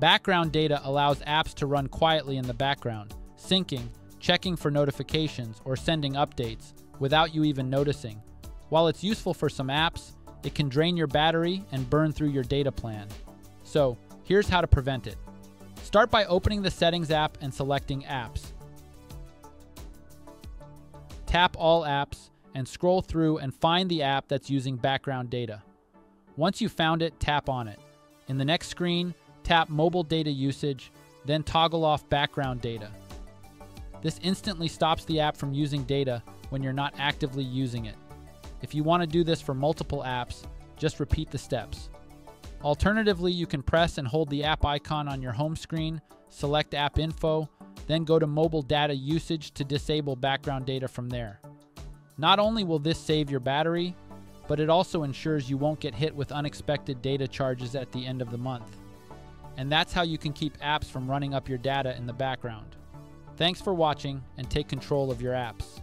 Background data allows apps to run quietly in the background, syncing, checking for notifications, or sending updates without you even noticing. While it's useful for some apps, it can drain your battery and burn through your data plan. So, here's how to prevent it. Start by opening the Settings app and selecting Apps. Tap All Apps and scroll through and find the app that's using background data. Once you've found it, tap on it. In the next screen, tap Mobile Data Usage, then toggle off Background Data. This instantly stops the app from using data when you're not actively using it. If you want to do this for multiple apps, just repeat the steps. Alternatively, you can press and hold the app icon on your home screen, select App Info, then go to Mobile Data Usage to disable background data from there. Not only will this save your battery, but it also ensures you won't get hit with unexpected data charges at the end of the month. And that's how you can keep apps from running up your data in the background. Thanks for watching and take control of your apps.